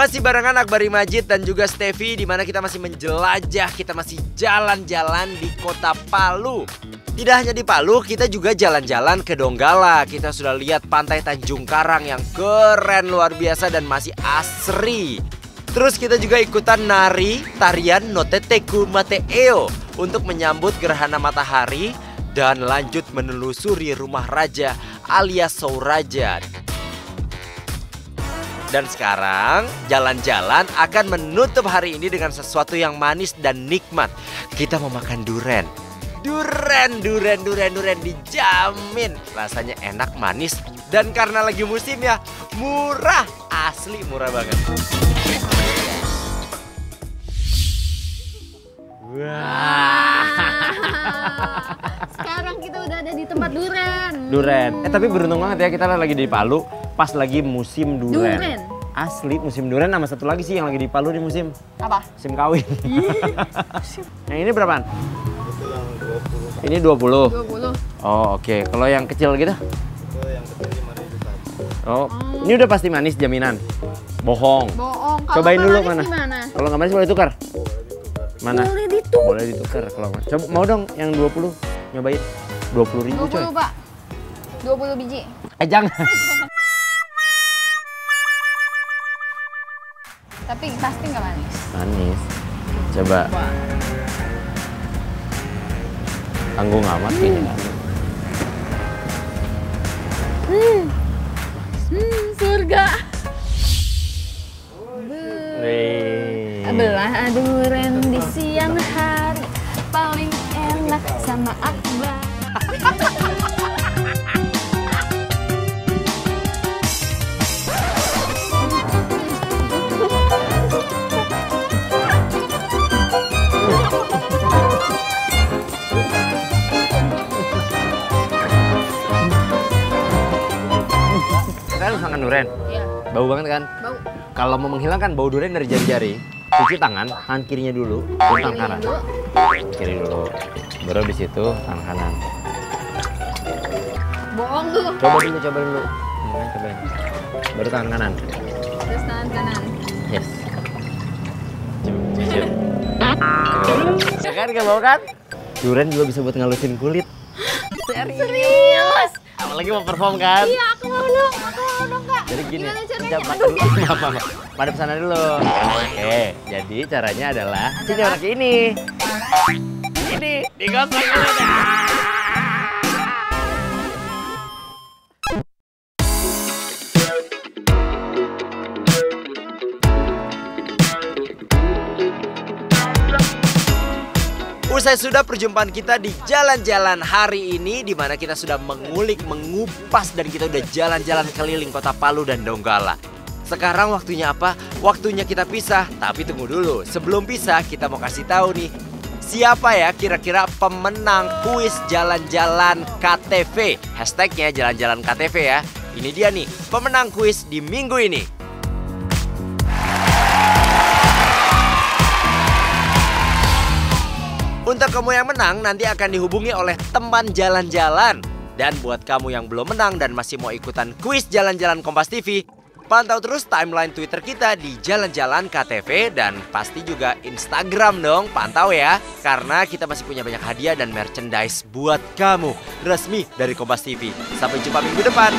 Masih barengan Akbari Majid dan juga Stevi di mana kita masih menjelajah, kita masih jalan-jalan di kota Palu. Tidak hanya di Palu, kita juga jalan-jalan ke Donggala. Kita sudah lihat pantai Tanjung Karang yang keren luar biasa dan masih asri. Terus kita juga ikutan nari tarian Noteteku Mateo untuk menyambut gerhana matahari dan lanjut menelusuri rumah raja alias Sauraja. Dan sekarang jalan-jalan akan menutup hari ini dengan sesuatu yang manis dan nikmat. Kita mau makan duren. Duren, duren, duren, duren dijamin rasanya enak, manis dan karena lagi musim ya murah, asli murah banget. Wah. Sekarang kita udah ada di tempat duren. Duren. Eh tapi beruntung banget ya kita lagi di Palu pas lagi musim duren. Duren. Asli musim duren sama satu lagi sih yang lagi di Palu di musim Apa? musim kawin. yang ini berapaan? Ini 20. 20. Oh, oke. Kalau yang kecil gitu? Oh, ini udah pasti manis jaminan. Bohong. Bohong. Cobain dulu manis mana? Gimana? Kalau nggak manis boleh tukar. Mana? Boleh ditukar. Boleh ditukar kalau nggak. Coba mau dong yang 20 nyobain. 20 ribu coy. 20, Pak. 20 biji. Eh jangan. Tapi pasti nggak manis. Manis. Coba. Tanggung amat kayaknya. kan. Hmm, Belah duren di siang hari paling enak sama Akbar. Harus makan durian. Iya, Bau banget kan? bau. Kalau mau menghilangkan bau durian dari jari-jari, cuci tangan, tangan kirinya dulu, baru tangan kanan. Kiri dulu. Baru di situ tangan kanan. Bohong tuh. Coba dulu, coba dulu. Hmm, cobain. Baru tangan kanan. Terus tangan kanan. Yes. Cium, cium. Ya kan, gak bau kan? Durian juga bisa buat ngalusin kulit. Serius? Apalagi mau perform kan? Iya, aku mau dong. Aku mau dong, Kak. Jadi gini, Aduh. dulu. Maaf. Madep sana dulu. Oke, jadi caranya adalah sini orang ini. Ini digosok dulu. Usai sudah perjumpaan kita di jalan-jalan hari ini di mana kita sudah mengulik, mengupas dan kita udah jalan-jalan keliling kota Palu dan Donggala. Sekarang waktunya apa? Waktunya kita pisah. Tapi tunggu dulu, sebelum pisah kita mau kasih tahu nih Siapa ya kira-kira pemenang kuis jalan-jalan KTV? Hashtagnya jalan-jalan KTV ya. Ini dia nih, pemenang kuis di minggu ini. Untuk kamu yang menang nanti akan dihubungi oleh teman jalan-jalan. Dan buat kamu yang belum menang dan masih mau ikutan kuis jalan-jalan Kompas TV, pantau terus timeline Twitter kita di Jalan-Jalan KTV dan pasti juga Instagram dong, pantau ya. Karena kita masih punya banyak hadiah dan merchandise buat kamu resmi dari Kompas TV. Sampai jumpa minggu depan.